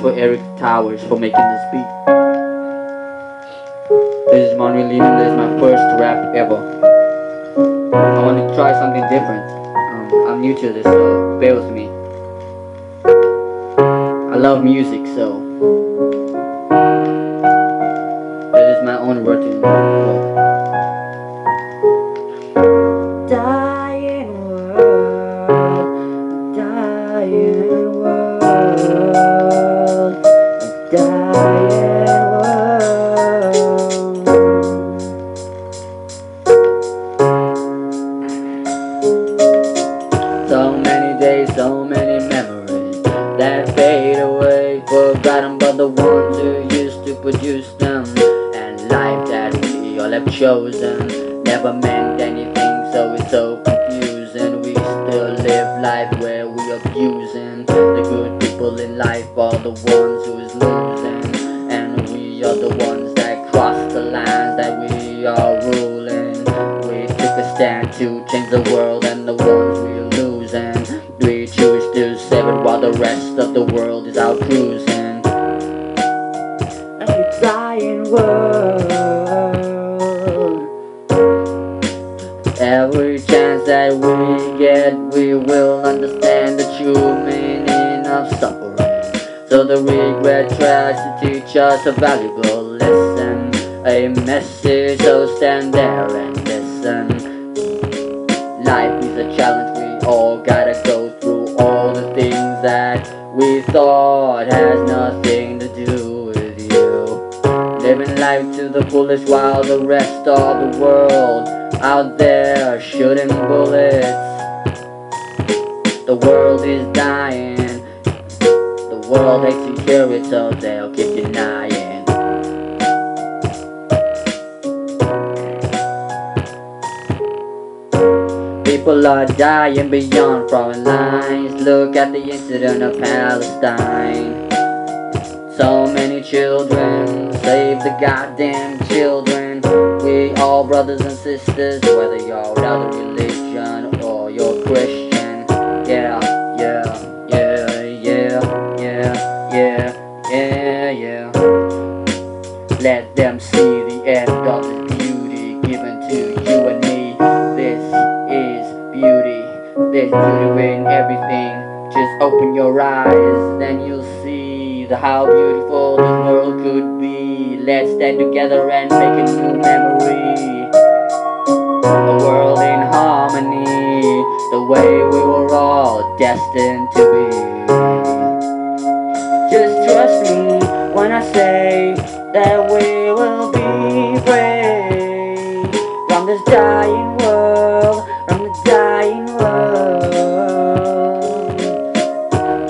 for Eric Towers for making this beat. This is Manuel this is my first rap ever. I want to try something different. Um, I'm new to this, so bear with me. I love music, so this is my own routine. So many days, so many memories that fade away, forgotten by the ones who used to produce them. And life that we all have chosen never meant anything, abusing the good people in life are the ones who's losing, and we are the ones that cross the lines that we are ruling. We took a stand to change the world, and the ones we're losing. We choose to save it while the rest of the world is out cruising. A dying world. Every chance that we get, we will understand So the regret tries to teach us a valuable lesson, a message. So stand there and listen. Life is a challenge, we all gotta go through all the things that we thought has nothing to do with you. Living life to the fullest while the rest of the world out there shooting bullets. The world is dying. World to hear it, so they'll keep denying. People are dying beyond foreign lines. Look at the incident of Palestine. So many children, save the goddamn children. We all brothers and sisters, whether you're other religion or you're Christian. The end of this beauty given to you and me. This is beauty. There's beauty in everything. Just open your eyes, then you'll see the how beautiful this world could be. Let's stand together and make a new memory. A world in harmony, the way we were all destined to be. Just trust me when I say that we will be dying world, from the dying world.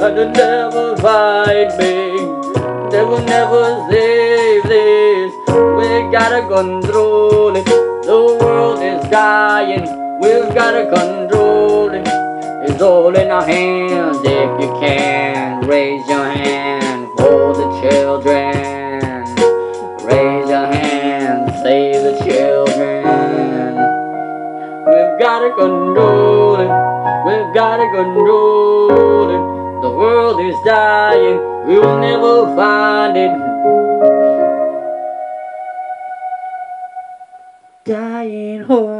And they'll never find me, they will never save this. We gotta control it. The world is dying, we've gotta control it. It's all in our hands if you can. Raise your hand for the children. Raise your hand, save The world is dying. We will never find it. Dying world.